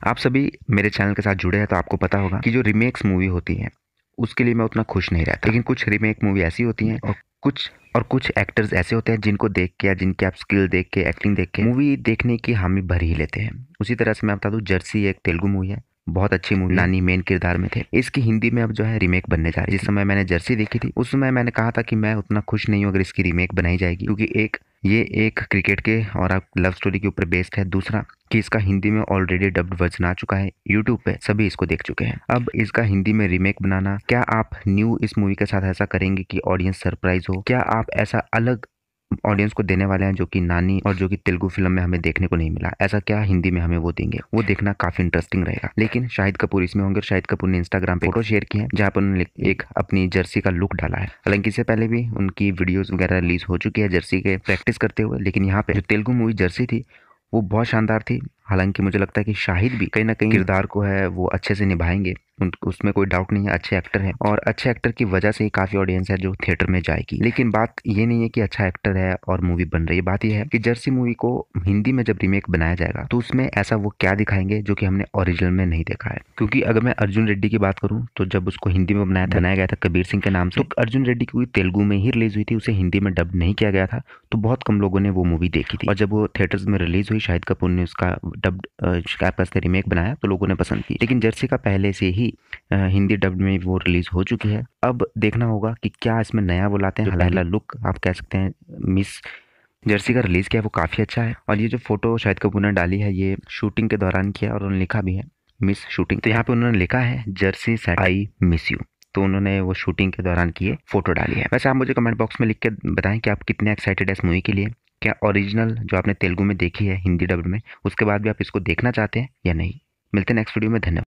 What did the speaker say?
आप सभी मेरे चैनल के साथ जुड़े हैं तो आपको पता होगा कि जो रिमेक्स मूवी होती है, उसके लिए मैं उतना खुश नहीं रहता। लेकिन कुछ रीमेक मूवी ऐसी होती हैं और कुछ और कुछ एक्टर्स ऐसे होते हैं जिनको देख के या जिनके आप स्किल देख के एक्टिंग देख के मूवी देखने की हामी भर ही लेते हैं। उसी तरह से मैं बता दूँ जर्सी एक तेलुगु मूवी है, बहुत अच्छी मूवी नानी मेन किरदार में थे। इसकी हिंदी में अब जो है रीमेक बनने जा रही है। जिस समय मैंने जर्सी देखी थी, उस समय मैंने कहा था कि मैं उतना खुश नहीं हूँ अगर इसकी रीमेक बनाई जाएगी, क्योंकि एक ये एक क्रिकेट के और आप लव स्टोरी के ऊपर बेस्ड है। दूसरा, कि इसका हिंदी में ऑलरेडी डब्ड वर्जन आ चुका है। यूट्यूब पे सभी इसको देख चुके हैं। अब इसका हिंदी में रीमेक बनाना, क्या आप न्यू इस मूवी के साथ ऐसा करेंगे कि ऑडियंस सरप्राइज़ हो? क्या आप ऐसा अलग ऑडियंस को देने वाले हैं जो कि नानी और जो कि तेलुगु फ़िल्म में हमें देखने को नहीं मिला। ऐसा क्या हिंदी में हमें वो देंगे? वो देखना काफ़ी इंटरेस्टिंग रहेगा। लेकिन शाहिद कपूर इसमें होंगे शाहिद कपूर ने इंस्टाग्राम पे फ़ोटो शेयर की है, जहाँ पर उन्होंने एक अपनी जर्सी का लुक डाला है। हालाँकि इससे पहले भी उनकी वीडियोज़ वगैरह रिलीज़ हो चुकी है जर्सी के प्रैक्टिस करते हुए, लेकिन यहाँ पे जो तेलुगु मूवी जर्सी थी, वो बहुत शानदार थी। हालाँकि मुझे लगता है कि शाहिद भी कहीं ना कहीं किरदार को है वो अच्छे से निभाएँगे। उसमें कोई डाउट नहीं है अच्छे एक्टर हैं और अच्छे एक्टर की वजह से ही काफ़ी ऑडियंस है जो थिएटर में जाएगी। लेकिन बात ये नहीं है कि अच्छा एक्टर है और मूवी बन रही है। बात यह है कि जर्सी मूवी को हिंदी में जब रीमेक बनाया जाएगा तो उसमें ऐसा वो क्या दिखाएँगे जो कि हमने ओरिजिनल में नहीं देखा है? क्योंकि अगर मैं अर्जुन रेड्डी की बात करूँ तो जब उसको हिंदी में बनाया बनाया गया था कबीर सिंह के नाम से तो अर्जुन रेड्डी की तेलुगु में ही रिलीज़ हुई थी उसे हिंदी में डब नहीं किया गया था तो बहुत कम लोगों ने वो मूवी देखी थी। और जब वो थिएटर्स में रिलीज़ हुई शाहिद कपूर ने उसका डब रीमेक बनाया तो लोगों ने पसंद की। लेकिन जर्सी का पहले से ही हिंदी हिंदी डब में वो रिलीज़ हो चुकी है। अब देखना होगा कि क्या इसमें नया वो लाते हैं पहला लुक आप कह सकते हैं मिस जर्सी का रिलीज़ किया वो काफ़ी अच्छा है। और ये जो फ़ोटो शायद कपूर ने डाली है ये शूटिंग के दौरान किया और उन्होंने लिखा भी है मिस शूटिंग तो यहाँ पे उन्होंने लिखा है jersey set I miss you तो उन्होंने वो शूटिंग के दौरान किए फ़ोटो डाली है। वैसे आप मुझे कमेंट बॉक्स में लिख के बताएँ कि आप कितने एक्साइटेड है इस मूवी के लिए। क्या ओरिजिनल जो आपने तेलुगु में देखी है, हिंदी डब में, उसके बाद भी आप इसको देखना चाहते हैं या नहीं? मिलते हैं नेक्स्ट वीडियो में, धन्यवाद।